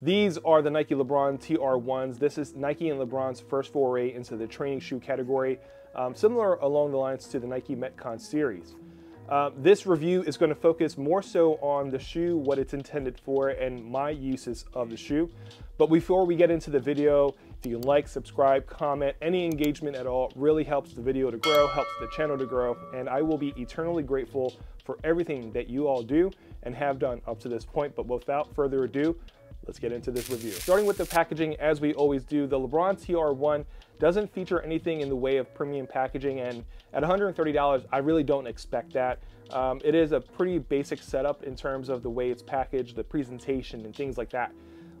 These are the Nike LeBron TR1s. This is Nike and LeBron's first foray into the training shoe category, um, similar along the lines to the Nike Metcon series. Uh, this review is going to focus more so on the shoe, what it's intended for, and my uses of the shoe. But before we get into the video, if you like, subscribe, comment, any engagement at all really helps the video to grow, helps the channel to grow, and I will be eternally grateful for everything that you all do and have done up to this point. But without further ado, let's get into this review. Starting with the packaging, as we always do, the LeBron TR1 doesn't feature anything in the way of premium packaging, and at $130, I really don't expect that. Um, it is a pretty basic setup in terms of the way it's packaged, the presentation, and things like that.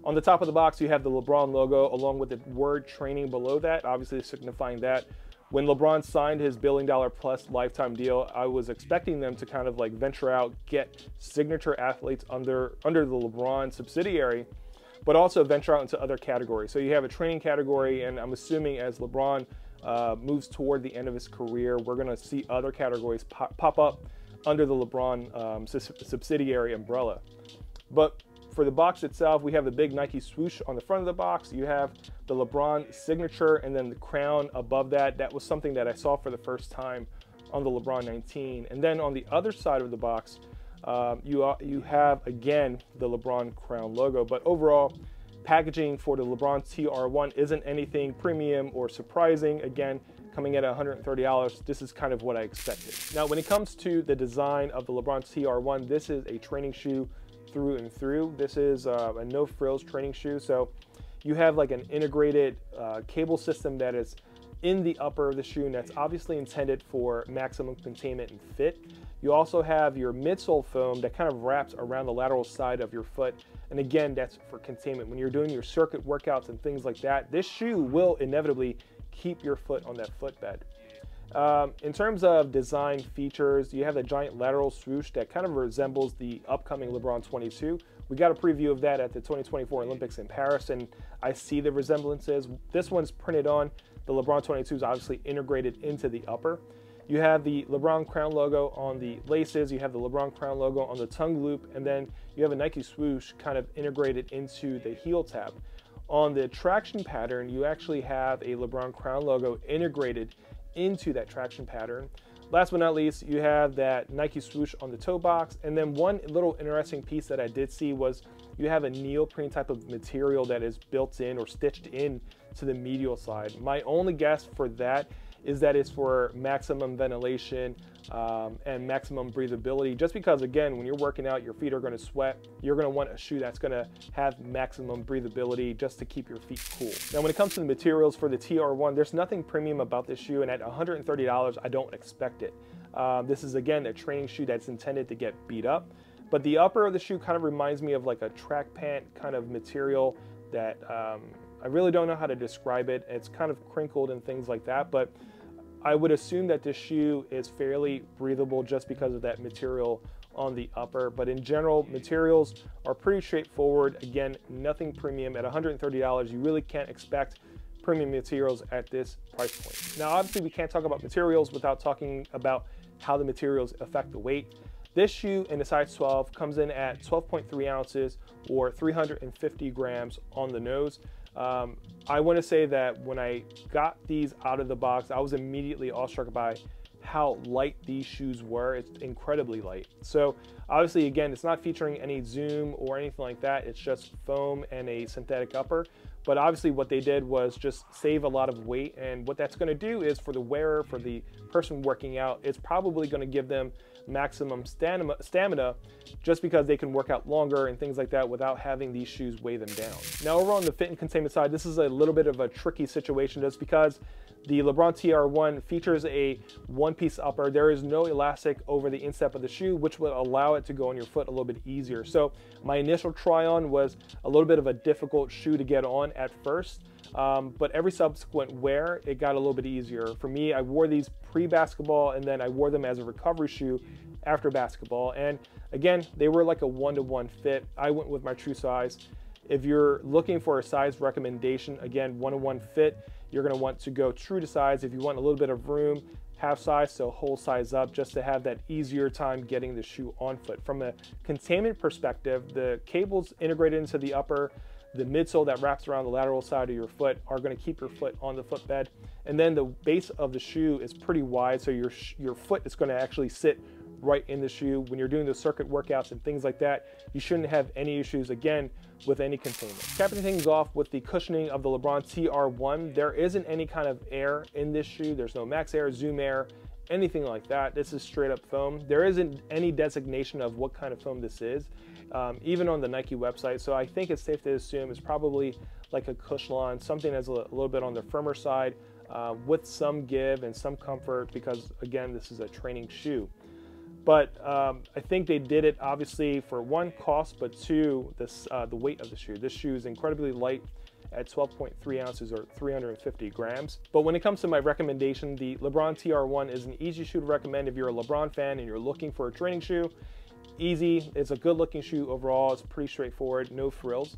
On the top of the box, you have the LeBron logo along with the word training below that, obviously signifying that. When LeBron signed his billion dollar plus lifetime deal, I was expecting them to kind of like venture out, get signature athletes under under the LeBron subsidiary, but also venture out into other categories. So you have a training category, and I'm assuming as LeBron uh, moves toward the end of his career, we're going to see other categories pop, pop up under the LeBron um, subsidiary umbrella. But for the box itself, we have the big Nike swoosh on the front of the box. You have the LeBron signature and then the crown above that. That was something that I saw for the first time on the LeBron 19. And then on the other side of the box, um, you, you have again the LeBron crown logo. But overall, packaging for the LeBron TR1 isn't anything premium or surprising. Again, coming at $130, this is kind of what I expected. Now, when it comes to the design of the LeBron TR1, this is a training shoe through and through. This is uh, a no frills training shoe. So you have like an integrated uh, cable system that is in the upper of the shoe and that's obviously intended for maximum containment and fit. You also have your midsole foam that kind of wraps around the lateral side of your foot. And again, that's for containment. When you're doing your circuit workouts and things like that, this shoe will inevitably keep your foot on that footbed. Um, in terms of design features, you have the giant lateral swoosh that kind of resembles the upcoming LeBron 22. We got a preview of that at the 2024 Olympics in Paris, and I see the resemblances. This one's printed on. The LeBron 22 is obviously integrated into the upper. You have the LeBron crown logo on the laces, you have the LeBron crown logo on the tongue loop, and then you have a Nike swoosh kind of integrated into the heel tab. On the traction pattern, you actually have a LeBron crown logo integrated into that traction pattern. Last but not least, you have that Nike swoosh on the toe box. And then one little interesting piece that I did see was you have a neoprene type of material that is built in or stitched in to the medial side. My only guess for that is that it's for maximum ventilation um, and maximum breathability. Just because, again, when you're working out, your feet are going to sweat. You're going to want a shoe that's going to have maximum breathability just to keep your feet cool. Now, when it comes to the materials for the TR1, there's nothing premium about this shoe, and at $130, I don't expect it. Um, this is, again, a training shoe that's intended to get beat up. But the upper of the shoe kind of reminds me of like a track pant kind of material that um, I really don't know how to describe it. It's kind of crinkled and things like that, but I would assume that this shoe is fairly breathable just because of that material on the upper. But in general, materials are pretty straightforward. Again, nothing premium. At $130, you really can't expect premium materials at this price point. Now, obviously, we can't talk about materials without talking about how the materials affect the weight. This shoe in the size 12 comes in at 12.3 ounces or 350 grams on the nose. Um, I want to say that when I got these out of the box, I was immediately awestruck by how light these shoes were. It's incredibly light. So obviously, again, it's not featuring any zoom or anything like that. It's just foam and a synthetic upper. But obviously what they did was just save a lot of weight. And what that's gonna do is for the wearer, for the person working out, it's probably gonna give them maximum stamina just because they can work out longer and things like that without having these shoes weigh them down. Now over on the fit and containment side, this is a little bit of a tricky situation just because the LeBron TR1 features a one-piece upper. There is no elastic over the instep of the shoe, which will allow it to go on your foot a little bit easier. So my initial try-on was a little bit of a difficult shoe to get on at first, um, but every subsequent wear, it got a little bit easier. For me, I wore these pre-basketball and then I wore them as a recovery shoe after basketball. And again, they were like a one-to-one -one fit. I went with my true size. If you're looking for a size recommendation, again, one-to-one -one fit, you're gonna want to go true to size. If you want a little bit of room, half size, so whole size up, just to have that easier time getting the shoe on foot. From a containment perspective, the cable's integrated into the upper. The midsole that wraps around the lateral side of your foot are going to keep your foot on the footbed. And then the base of the shoe is pretty wide, so your, your foot is going to actually sit right in the shoe. When you're doing the circuit workouts and things like that, you shouldn't have any issues, again, with any containment. Capping things off with the cushioning of the LeBron TR1, there isn't any kind of air in this shoe. There's no max air, zoom air, anything like that. This is straight up foam. There isn't any designation of what kind of foam this is, um, even on the Nike website. So I think it's safe to assume it's probably like a Cushlon, something that's a little bit on the firmer side uh, with some give and some comfort because again, this is a training shoe. But um, I think they did it obviously for one cost, but two this uh, the weight of the shoe. This shoe is incredibly light at 12.3 ounces or 350 grams. But when it comes to my recommendation, the LeBron TR1 is an easy shoe to recommend if you're a LeBron fan and you're looking for a training shoe. Easy, it's a good looking shoe overall, it's pretty straightforward, no frills.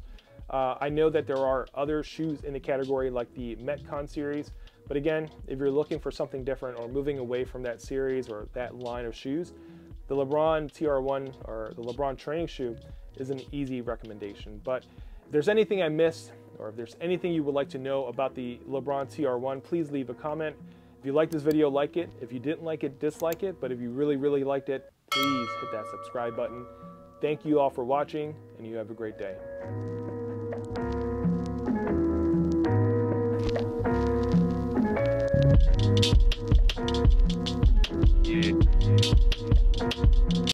Uh, I know that there are other shoes in the category like the Metcon series, but again, if you're looking for something different or moving away from that series or that line of shoes, the LeBron TR1 or the LeBron training shoe is an easy recommendation. But if there's anything I missed, or if there's anything you would like to know about the LeBron TR1, please leave a comment. If you liked this video, like it. If you didn't like it, dislike it. But if you really, really liked it, please hit that subscribe button. Thank you all for watching, and you have a great day.